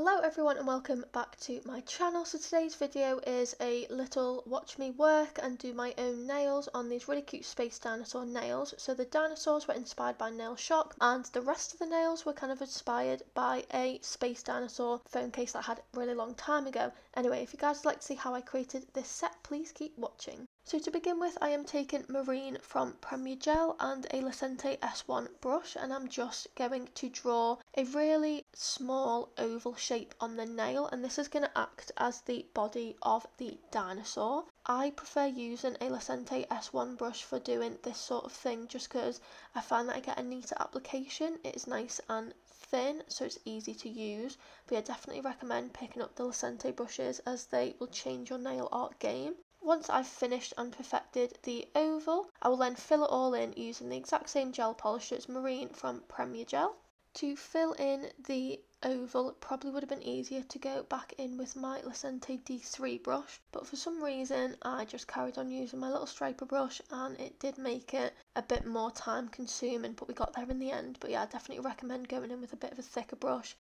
Hello everyone and welcome back to my channel. So today's video is a little watch me work and do my own nails on these really cute space dinosaur nails. So the dinosaurs were inspired by Nail Shock and the rest of the nails were kind of inspired by a space dinosaur phone case that I had really long time ago. Anyway, if you guys would like to see how I created this set, please keep watching. So to begin with, I am taking Marine from Premier Gel and a Lesente S1 brush and I'm just going to draw a really small oval shape on the nail and this is going to act as the body of the dinosaur. I prefer using a Lesente S1 brush for doing this sort of thing just because I find that I get a neater application. It is nice and thin so it's easy to use but I definitely recommend picking up the Lesente brushes as they will change your nail art game. Once I've finished and perfected the oval, I will then fill it all in using the exact same gel polish as Marine from Premier Gel. To fill in the oval, it probably would have been easier to go back in with my Lesente D3 brush, but for some reason I just carried on using my little striper brush and it did make it a bit more time consuming, but we got there in the end. But yeah, I definitely recommend going in with a bit of a thicker brush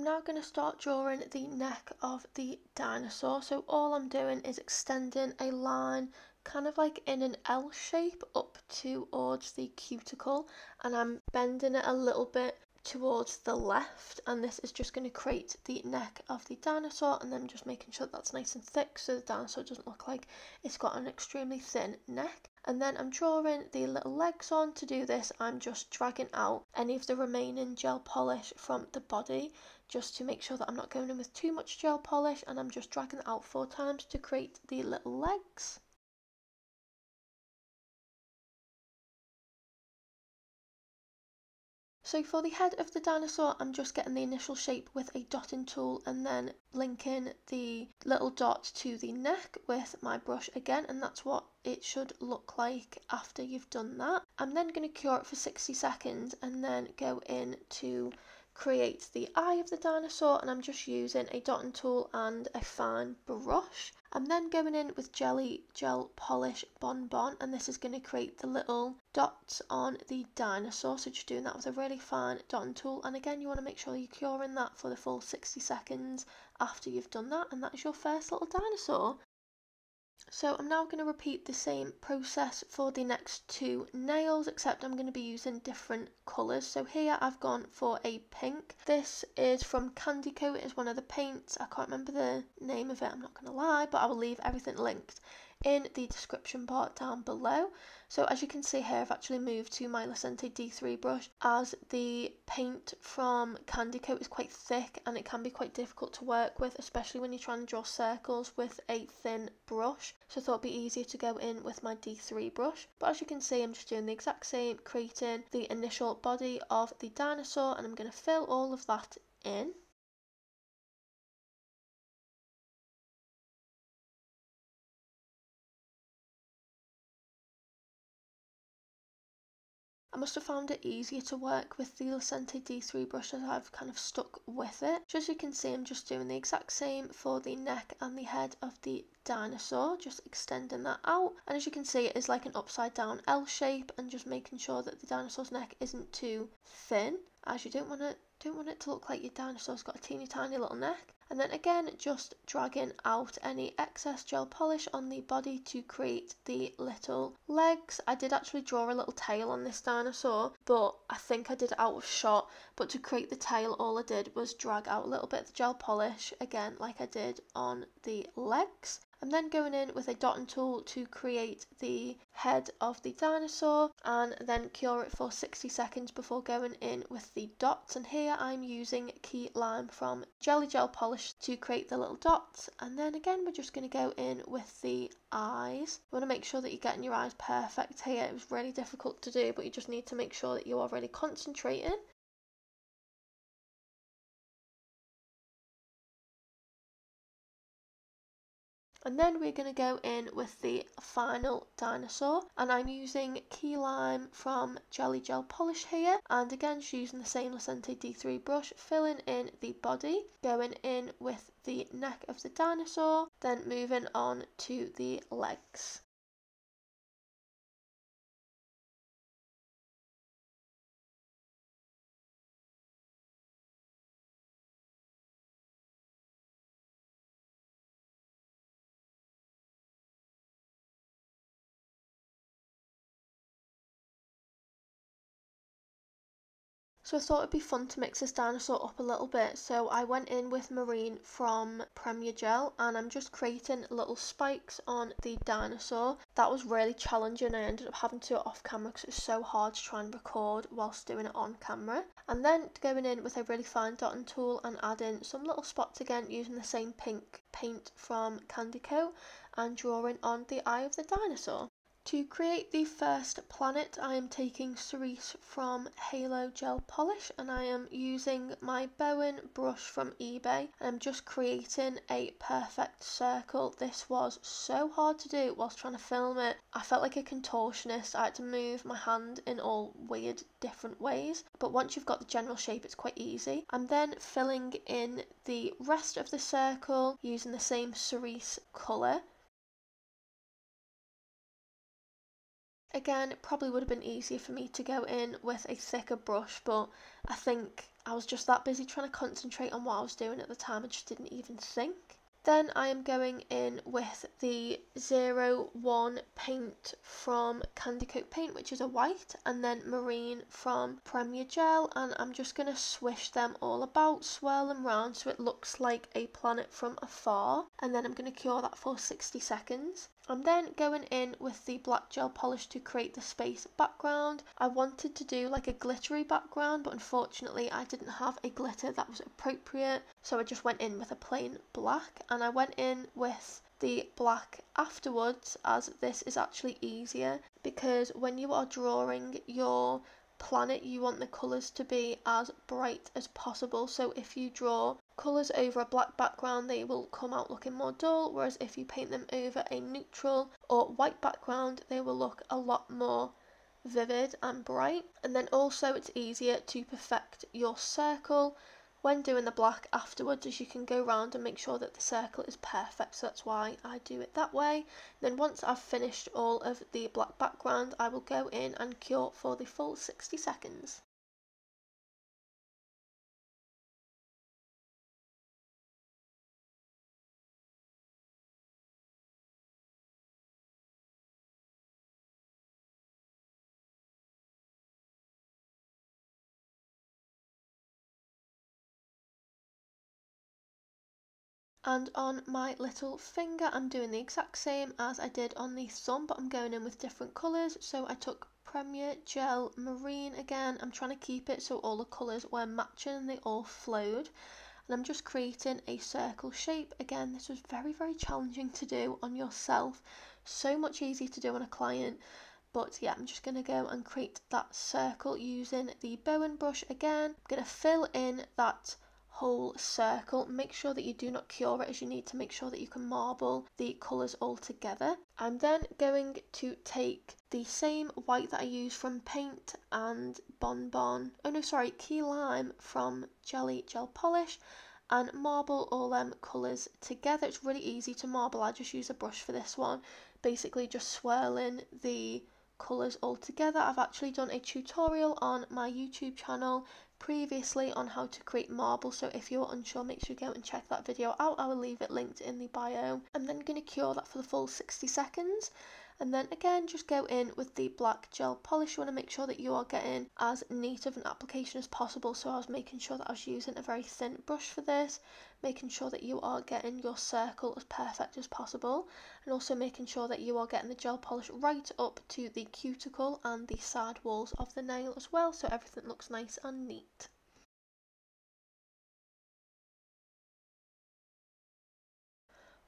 I'm now going to start drawing the neck of the dinosaur. So all I'm doing is extending a line kind of like in an L shape up towards the cuticle and I'm bending it a little bit towards the left and this is just going to create the neck of the dinosaur and then just making sure that's nice and thick so the dinosaur doesn't look like it's got an extremely thin neck. And then I'm drawing the little legs on to do this. I'm just dragging out any of the remaining gel polish from the body just to make sure that I'm not going in with too much gel polish and I'm just dragging it out four times to create the little legs So for the head of the dinosaur, I'm just getting the initial shape with a dotting tool and then linking the little dot to the neck with my brush again and that's what it should look like after you've done that. I'm then going to cure it for 60 seconds and then go in to create the eye of the dinosaur and I'm just using a dotting tool and a fine brush. I'm then going in with Jellie Gel Polish Bon Bon and this is going to create the little dots on the dinosaur. So just doing that with a really fine dotting tool and again you want to make sure you're curing that for the full 60 seconds after you've done that and that is your first little dinosaur. So I'm now going to repeat the same process for the next two nails except I'm going to be using different colours. So here I've gone for a pink. This is from Candy Coat, it is one of the paints. I can't remember the name of it, I'm not going to lie, but I will leave everything linked in the description part down below. So as you can see here, I've actually moved to my Lesente D3 brush as the paint from Candy Coat is quite thick and it can be quite difficult to work with, especially when you're trying to draw circles with a thin brush. So I thought it'd be easier to go in with my D3 brush. But as you can see, I'm just doing the exact same, creating the initial body of the dinosaur and I'm going to fill all of that in. I must have found it easier to work with the Lesente D3 brush as I've kind of stuck with it. So as you can see I'm just doing the exact same for the neck and the head of the dinosaur, just extending that out. And as you can see it is like an upside down L shape and just making sure that the dinosaur's neck isn't too thin as you don't want to don't want it to look like your dinosaur's got a teeny tiny little neck. And then again, just dragging out any excess gel polish on the body to create the little legs. I did actually draw a little tail on this dinosaur, but I think I did it out of shot. But to create the tail, all I did was drag out a little bit of gel polish, again, like I did on the legs. I'm then going in with a dotting tool to create the head of the dinosaur and then cure it for 60 seconds before going in with the dots and here I'm using key lime from Jellie Gel Polish to create the little dots and then again we're just going to go in with the eyes. You want to make sure that you're getting your eyes perfect here. It was really difficult to do but you just need to make sure that you are really concentrating And then we're going to go in with the final dinosaur. And I'm using key lime from Jellie Gel Polish here. And again just using the same Lesente D3 brush filling in the body, going in with the neck of the dinosaur, then moving on to the legs. So I thought it'd be fun to mix this dinosaur up a little bit. So I went in with Marine from Premier Gel and I'm just creating little spikes on the dinosaur. That was really challenging. I ended up having to do it off camera because it was so hard to try and record whilst doing it on camera. And then going in with a really fine dotting tool and adding some little spots again using the same pink paint from Candy Coat and drawing on the eye of the dinosaur. To create the first planet, I am taking Cerise from Halo Gel Polish and I am using my Bowen brush from eBay. I'm just creating a perfect circle. This was so hard to do whilst trying to film it. I felt like a contortionist. I had to move my hand in all weird different ways. But once you've got the general shape, it's quite easy. I'm then filling in the rest of the circle using the same Cerise colour. Again, it probably would have been easier for me to go in with a thicker brush, but I think I was just that busy trying to concentrate on what I was doing at the time, I just didn't even think. Then I am going in with the 01 paint from Candy Coat Paint, which is a white, and then Marine from Premier Gel, and I'm just going to swish them all about, swirl them round so it looks like a planet from afar, and then I'm going to cure that for 60 seconds. I'm then going in with the black gel polish to create the space background. I wanted to do like a glittery background, but unfortunately I didn't have a glitter that was appropriate, so I just went in with a plain black, and I went in with the black afterwards as this is actually easier because when you are drawing your planet you want the colours to be as bright as possible so if you draw colours over a black background they will come out looking more dull whereas if you paint them over a neutral or white background they will look a lot more vivid and bright. And then also it's easier to perfect your circle. When doing the black afterwards as you can go around and make sure that the circle is perfect so that's why I do it that way. Then once I've finished all of the black background I will go in and cure for the full 60 seconds and on my little finger I'm doing the exact same as I did on the thumb but I'm going in with different colours. So I took Premier Gel Marine again. I'm trying to keep it so all the colours were matching and they all flowed. And I'm just creating a circle shape. Again this was very very challenging to do on yourself. So much easier to do on a client. But yeah I'm just going to go and create that circle using the Bowen brush again. I'm going to fill in that whole circle. Make sure that you do not cure it as you need to make sure that you can marble the colours all together. I'm then going to take the same white that I used from Paint and Bon Bon, oh no sorry, Key Lime from Jellie Gel Polish and marble all them colours together. It's really easy to marble, I just use a brush for this one. Basically just swirling the colours all together. I've actually done a tutorial on my YouTube channel previously on how to create marble so if you're unsure make sure you go and check that video out. I will leave it linked in the bio. I'm then going to cure that for the full 60 seconds and then again just go in with the black gel polish you want to make sure that you are getting as neat of an application as possible so I was making sure that I was using a very thin brush for this making sure that you are getting your circle as perfect as possible and also making sure that you are getting the gel polish right up to the cuticle and the side walls of the nail as well so everything looks nice and neat.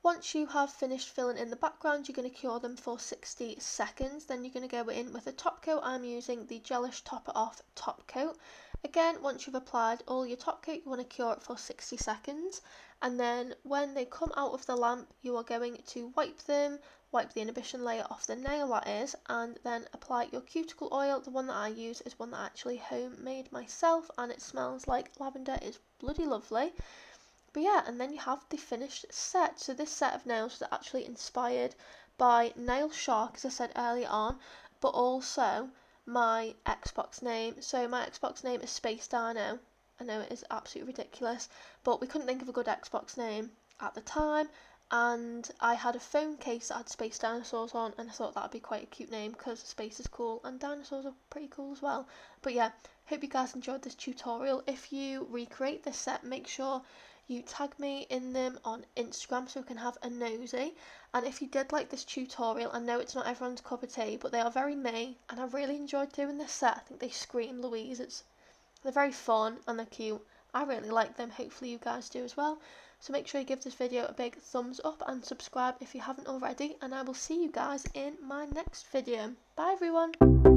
Once you have finished filling in the background, you're going to cure them for 60 seconds. Then you're going to go in with a top coat. I'm using the Gelish Top Off top coat. Again, once you've applied all your top coat, you want to cure it for 60 seconds. And then when they come out of the lamp, you are going to wipe them, wipe the inhibition layer off the nail that is, and then apply your cuticle oil. The one that I use is one that I actually homemade myself and it smells like lavender. It's bloody lovely. But yeah, and then you have the finished set. So this set of nails was actually inspired by Nail Shark, as I said earlier on, but also my Xbox name. So my Xbox name is Space Dino. I know it is absolutely ridiculous, but we couldn't think of a good Xbox name at the time. and I had a phone case that had space dinosaurs on and I thought that would be quite a cute name because space is cool and dinosaurs are pretty cool as well. But yeah, hope you guys enjoyed this tutorial. If you recreate this set, make sure you tag me in them on Instagram so we can have a nosy. And if you did like this tutorial, I know it's not everyone's cup of tea, but they are very me and I really enjoyed doing this set. I think they scream Louise. It's they're very fun and they're cute. I really like them. Hopefully you guys do as well. So make sure you give this video a big thumbs up and subscribe if you haven't already. And I will see you guys in my next video. Bye everyone.